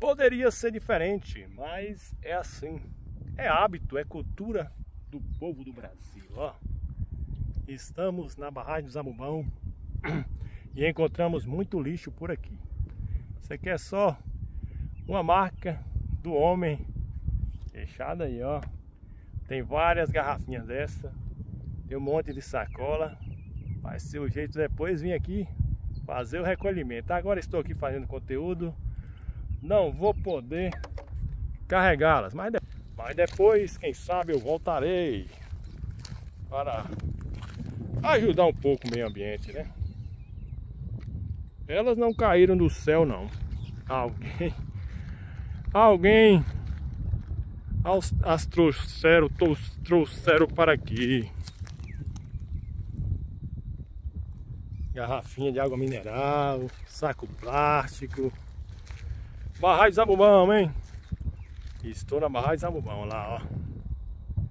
Poderia ser diferente, mas é assim. É hábito, é cultura do povo do Brasil, ó. Estamos na barragem do Zamubão e encontramos muito lixo por aqui. Isso aqui é só uma marca do homem fechada aí, ó. Tem várias garrafinhas dessa. Tem um monte de sacola. Vai ser o jeito depois vir aqui fazer o recolhimento. Agora estou aqui fazendo conteúdo. Não vou poder carregá-las, mas, de... mas depois, quem sabe, eu voltarei para ajudar um pouco o meio ambiente, né? Elas não caíram do céu, não. Alguém, alguém as, trouxeram, trouxeram para aqui. Garrafinha de água mineral, saco plástico. Barragem Zabubão, hein? Estou na barragem Zabubão lá, ó.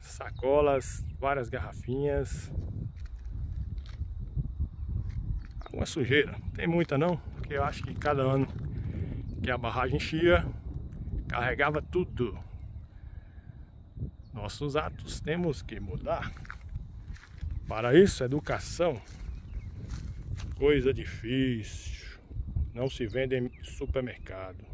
Sacolas, várias garrafinhas. Uma sujeira. Tem muita não, porque eu acho que cada ano que a barragem enchia, carregava tudo. Nossos atos temos que mudar. Para isso, educação, coisa difícil, não se vende em supermercado.